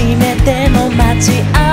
初めてのい